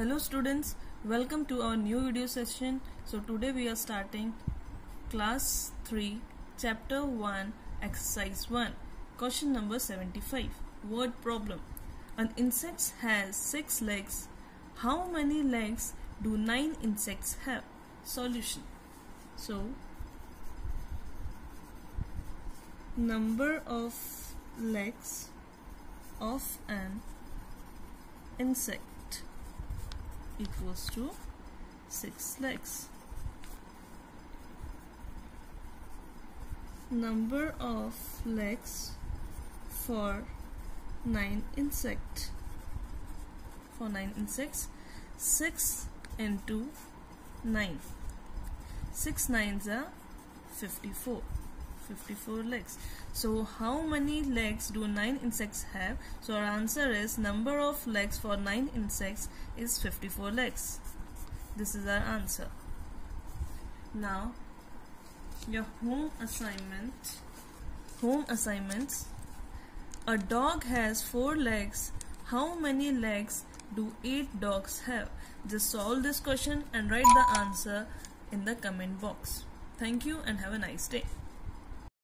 Hello students, welcome to our new video session. So today we are starting class 3 chapter 1 exercise 1 question number 75 word problem. An insect has 6 legs. How many legs do 9 insects have? Solution. So number of legs of an insect equals to 6 legs. Number of legs for 9 insect. For 9 insects 6 into 9 6 nines are 54 54 legs. So how many legs do 9 insects have? So our answer is number of legs for 9 insects is 54 legs. This is our answer. Now your home assignment home assignments. A dog has 4 legs. How many legs do 8 dogs have? Just solve this question and write the answer in the comment box. Thank you and have a nice day